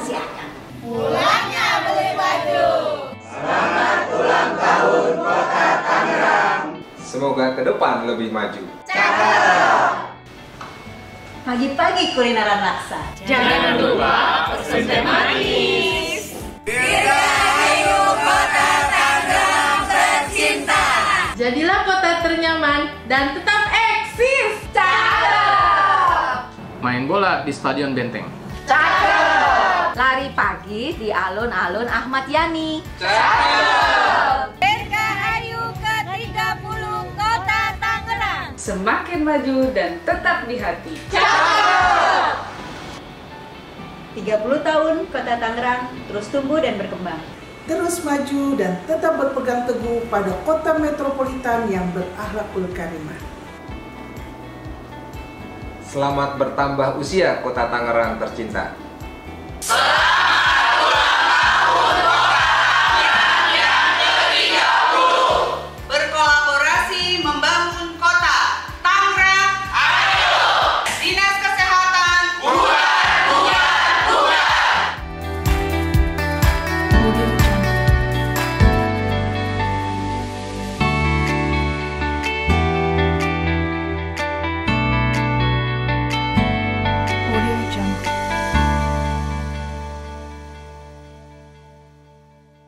masih ada. Pulangnya beli baju. Selamat ulang tahun Kota Tangerang. Semoga ke depan lebih maju. Cakep. Pagi-pagi kulineran laksa. Jangan lupa pesen teh manis. Dirgahayu Kota Tangerang tercinta. Jadilah kota ternyaman dan tetap eksis. Cakep. Main bola di Stadion Benteng. Lari pagi di alun-alun Ahmad Yani. Dirgahayu ke-30 Kota Tangerang. Semakin maju dan tetap di hati. 30 tahun Kota Tangerang terus tumbuh dan berkembang. terus maju dan tetap berpegang teguh pada kota metropolitan yang berakhlakul karimah. Selamat bertambah usia Kota Tangerang tercinta. Selamat